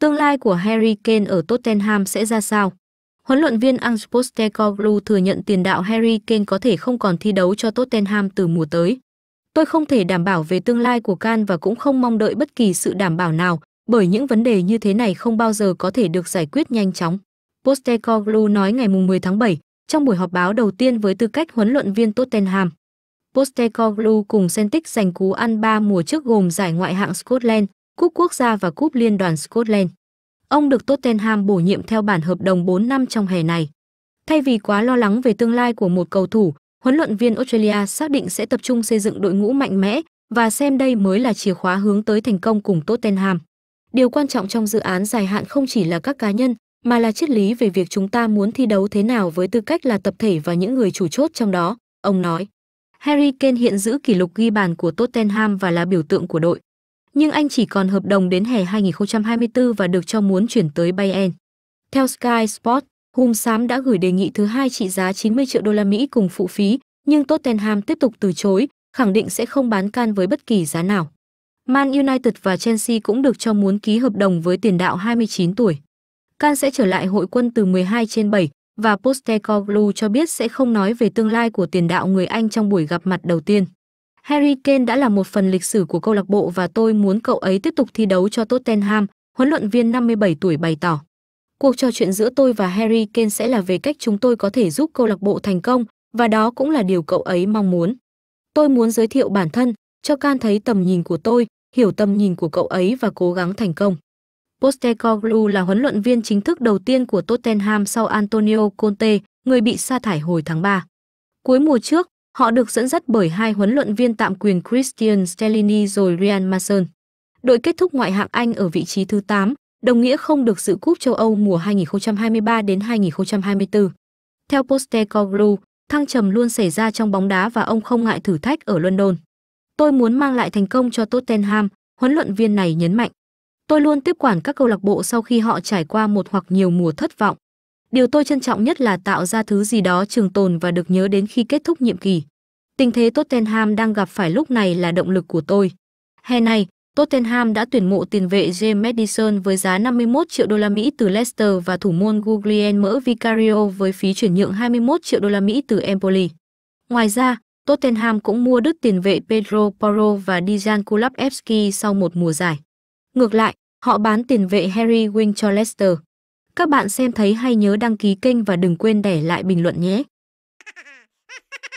Tương lai của Harry Kane ở Tottenham sẽ ra sao? Huấn luyện viên Ange Postecoglou thừa nhận tiền đạo Harry Kane có thể không còn thi đấu cho Tottenham từ mùa tới. Tôi không thể đảm bảo về tương lai của Kane và cũng không mong đợi bất kỳ sự đảm bảo nào, bởi những vấn đề như thế này không bao giờ có thể được giải quyết nhanh chóng. Postecoglou nói ngày 10 tháng 7 trong buổi họp báo đầu tiên với tư cách huấn luyện viên Tottenham. Postecoglou cùng Celtic giành cú ăn ba mùa trước gồm giải ngoại hạng Scotland, cúp quốc gia và cúp liên đoàn Scotland. Ông được Tottenham bổ nhiệm theo bản hợp đồng 4 năm trong hè này. Thay vì quá lo lắng về tương lai của một cầu thủ, huấn luyện viên Australia xác định sẽ tập trung xây dựng đội ngũ mạnh mẽ và xem đây mới là chìa khóa hướng tới thành công cùng Tottenham. Điều quan trọng trong dự án dài hạn không chỉ là các cá nhân, mà là triết lý về việc chúng ta muốn thi đấu thế nào với tư cách là tập thể và những người chủ chốt trong đó, ông nói. Harry Kane hiện giữ kỷ lục ghi bàn của Tottenham và là biểu tượng của đội. Nhưng anh chỉ còn hợp đồng đến hè 2024 và được cho muốn chuyển tới Bayern. Theo Sky Sport, Hum Xám đã gửi đề nghị thứ hai trị giá 90 triệu đô la Mỹ cùng phụ phí, nhưng Tottenham tiếp tục từ chối, khẳng định sẽ không bán can với bất kỳ giá nào. Man United và Chelsea cũng được cho muốn ký hợp đồng với tiền đạo 29 tuổi. Can sẽ trở lại hội quân từ 12 trên 7 và Postecoglou cho biết sẽ không nói về tương lai của tiền đạo người Anh trong buổi gặp mặt đầu tiên. Harry Kane đã là một phần lịch sử của câu lạc bộ và tôi muốn cậu ấy tiếp tục thi đấu cho Tottenham, huấn luyện viên 57 tuổi bày tỏ. Cuộc trò chuyện giữa tôi và Harry Kane sẽ là về cách chúng tôi có thể giúp câu lạc bộ thành công và đó cũng là điều cậu ấy mong muốn. Tôi muốn giới thiệu bản thân, cho Can thấy tầm nhìn của tôi, hiểu tầm nhìn của cậu ấy và cố gắng thành công. Postecoglou là huấn luyện viên chính thức đầu tiên của Tottenham sau Antonio Conte, người bị sa thải hồi tháng 3. Cuối mùa trước, họ được dẫn dắt bởi hai huấn luyện viên tạm quyền Christian Stellini rồi Ryan Mason. Đội kết thúc ngoại hạng Anh ở vị trí thứ 8, đồng nghĩa không được dự cúp châu Âu mùa 2023 đến 2024. Theo Postecoglou, thăng trầm luôn xảy ra trong bóng đá và ông không ngại thử thách ở London. Tôi muốn mang lại thành công cho Tottenham, huấn luyện viên này nhấn mạnh. Tôi luôn tiếp quản các câu lạc bộ sau khi họ trải qua một hoặc nhiều mùa thất vọng. Điều tôi trân trọng nhất là tạo ra thứ gì đó trường tồn và được nhớ đến khi kết thúc nhiệm kỳ. Tình thế Tottenham đang gặp phải lúc này là động lực của tôi. Hè này, Tottenham đã tuyển mộ tiền vệ James Madison với giá 51 triệu đô la Mỹ từ Leicester và thủ môn Guglielmo Vicario với phí chuyển nhượng 21 triệu đô la Mỹ từ Empoli. Ngoài ra, Tottenham cũng mua đứt tiền vệ Pedro Porro và Dijan Kulapevski sau một mùa giải. Ngược lại, họ bán tiền vệ Harry Wing cho Leicester. Các bạn xem thấy hay nhớ đăng ký kênh và đừng quên để lại bình luận nhé.